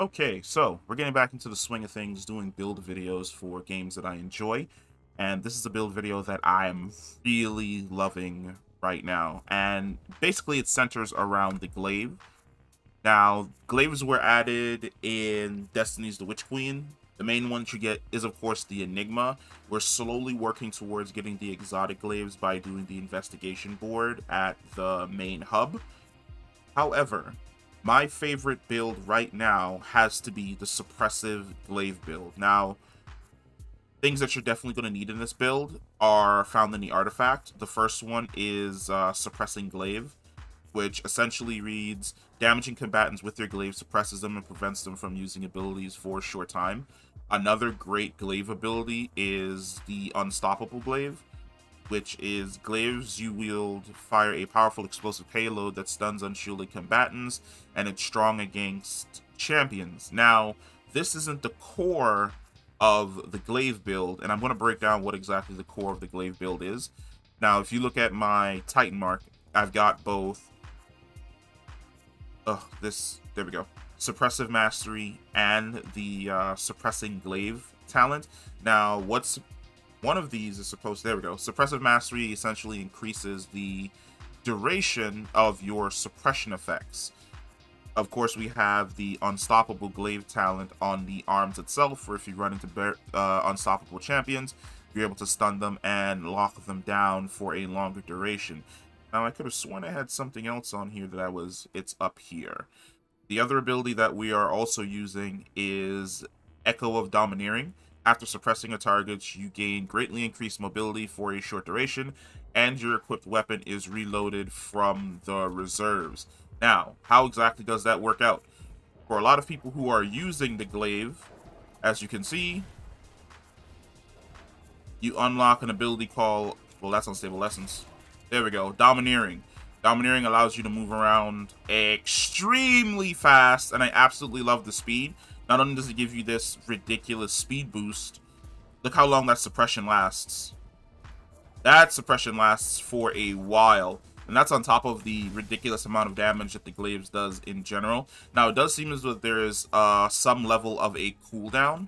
Okay, so we're getting back into the swing of things, doing build videos for games that I enjoy. And this is a build video that I am really loving right now. And basically it centers around the glaive. Now, glaives were added in Destiny's The Witch Queen. The main one that you get is, of course, the Enigma. We're slowly working towards getting the exotic glaives by doing the investigation board at the main hub. However, my favorite build right now has to be the suppressive glaive build. Now, things that you're definitely going to need in this build are found in the artifact. The first one is uh, suppressing glaive, which essentially reads damaging combatants with your glaive suppresses them and prevents them from using abilities for a short time. Another great glaive ability is the unstoppable glaive which is glaives you wield fire a powerful explosive payload that stuns unshielded combatants, and it's strong against champions. Now, this isn't the core of the glaive build, and I'm going to break down what exactly the core of the glaive build is. Now, if you look at my Titan mark, I've got both. Oh, this. There we go. Suppressive Mastery and the uh, Suppressing Glaive talent. Now, what's one of these is supposed, there we go. Suppressive Mastery essentially increases the duration of your suppression effects. Of course, we have the Unstoppable Glaive talent on the arms itself, or if you run into uh, Unstoppable Champions, you're able to stun them and lock them down for a longer duration. Now, I could have sworn I had something else on here that I was, it's up here. The other ability that we are also using is Echo of Domineering. After suppressing a target, you gain greatly increased mobility for a short duration, and your equipped weapon is reloaded from the reserves. Now, how exactly does that work out? For a lot of people who are using the glaive, as you can see, you unlock an ability called, well, that's Unstable Essence. There we go, Domineering. Domineering allows you to move around extremely fast, and I absolutely love the speed. Not only does it give you this ridiculous speed boost, look how long that suppression lasts. That suppression lasts for a while. And that's on top of the ridiculous amount of damage that the Glaives does in general. Now, it does seem as though there is uh, some level of a cooldown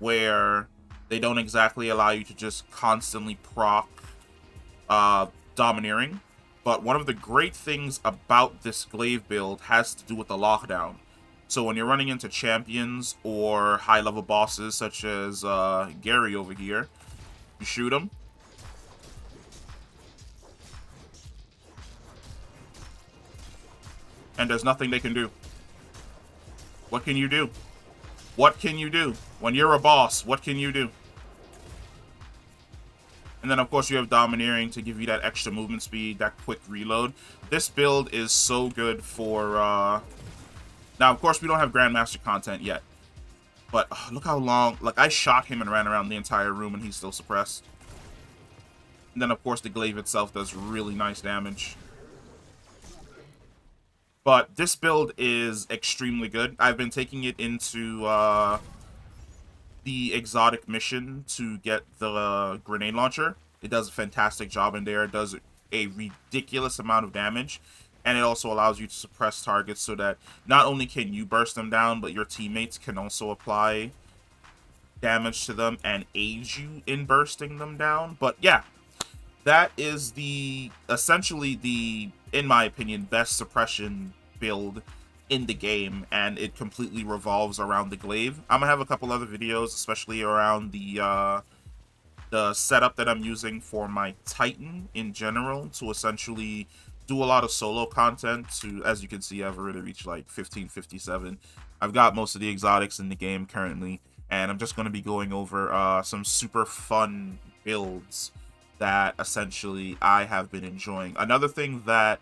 where they don't exactly allow you to just constantly proc uh, Domineering. But one of the great things about this Glaive build has to do with the lockdown. So when you're running into champions or high-level bosses such as uh, Gary over here, you shoot him. And there's nothing they can do. What can you do? What can you do? When you're a boss, what can you do? And then, of course, you have Domineering to give you that extra movement speed, that quick reload. This build is so good for uh, now, of course, we don't have Grandmaster content yet. But uh, look how long... Like, I shot him and ran around the entire room and he's still suppressed. And then, of course, the glaive itself does really nice damage. But this build is extremely good. I've been taking it into uh, the exotic mission to get the grenade launcher. It does a fantastic job in there. It does a ridiculous amount of damage and it also allows you to suppress targets so that not only can you burst them down, but your teammates can also apply damage to them and aid you in bursting them down. But yeah, that is the essentially the, in my opinion, best suppression build in the game, and it completely revolves around the glaive. I'm gonna have a couple other videos, especially around the uh, the setup that I'm using for my Titan in general to essentially do a lot of solo content to as you can see I've already reached like 1557 I've got most of the exotics in the game currently and I'm just going to be going over uh, some super fun builds that essentially I have been enjoying. Another thing that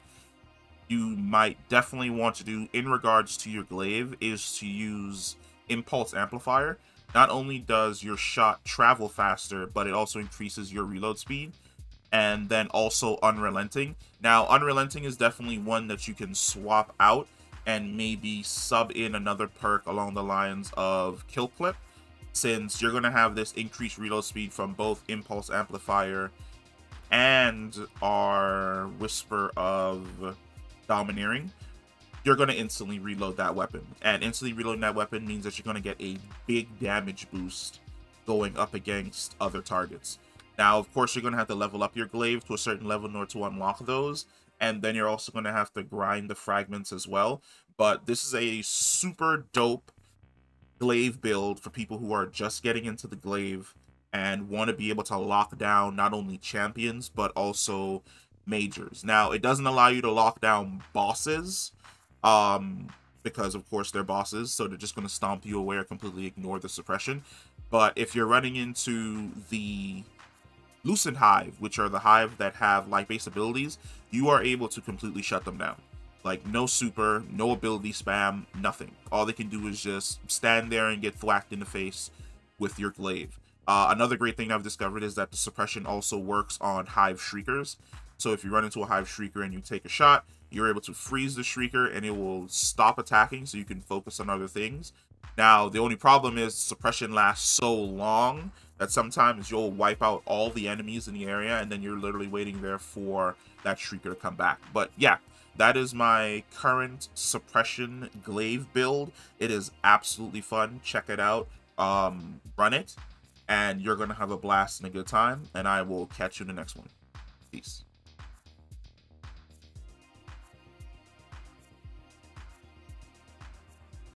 you might definitely want to do in regards to your glaive is to use impulse amplifier. Not only does your shot travel faster but it also increases your reload speed and then also Unrelenting. Now, Unrelenting is definitely one that you can swap out and maybe sub in another perk along the lines of Kill Clip, since you're going to have this increased reload speed from both Impulse Amplifier and our Whisper of Domineering. you're going to instantly reload that weapon. And instantly reloading that weapon means that you're going to get a big damage boost going up against other targets. Now, of course, you're going to have to level up your glaive to a certain level in order to unlock those. And then you're also going to have to grind the fragments as well. But this is a super dope glaive build for people who are just getting into the glaive and want to be able to lock down not only champions, but also majors. Now, it doesn't allow you to lock down bosses, um, because of course they're bosses, so they're just going to stomp you away or completely ignore the suppression. But if you're running into the Lucent Hive, which are the hive that have light base abilities, you are able to completely shut them down. Like no super, no ability spam, nothing. All they can do is just stand there and get thwacked in the face with your glaive. Uh, another great thing I've discovered is that the suppression also works on Hive Shriekers. So if you run into a Hive Shrieker and you take a shot, you're able to freeze the Shrieker and it will stop attacking so you can focus on other things. Now, the only problem is suppression lasts so long that sometimes you'll wipe out all the enemies in the area and then you're literally waiting there for that Shrieker to come back. But yeah, that is my current suppression glaive build. It is absolutely fun. Check it out. Um, run it and you're going to have a blast and a good time. And I will catch you in the next one. Peace.